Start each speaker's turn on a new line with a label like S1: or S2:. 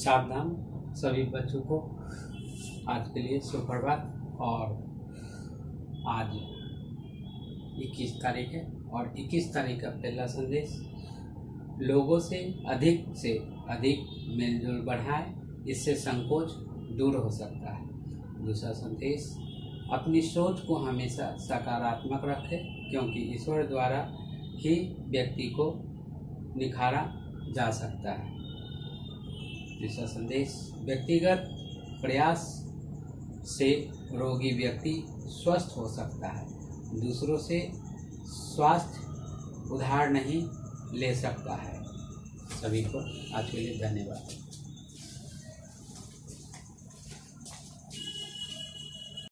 S1: सावधान सभी बच्चों को आज के लिए सुप्रभात और आज 21 तारीख है और 21 तारीख का पहला संदेश, लोगों से अधिक से अधिक मेलजोल बढ़ाए, इससे संकोच दूर हो सकता है। दूसरा संदेश, अपनी सोच को हमेशा सकारात्मक रखें, क्योंकि ईश्वर द्वारा ही व्यक्ति को निखारा जा सकता है। तीसरा संदेश, व्यक्तिगत प्रयास से रोगी व्यक्ति स्वस्थ हो सकता है। दूसरों से स्वास्थ्य उधार नहीं ले सकता है। सभी को आज के लिए धन्यवाद।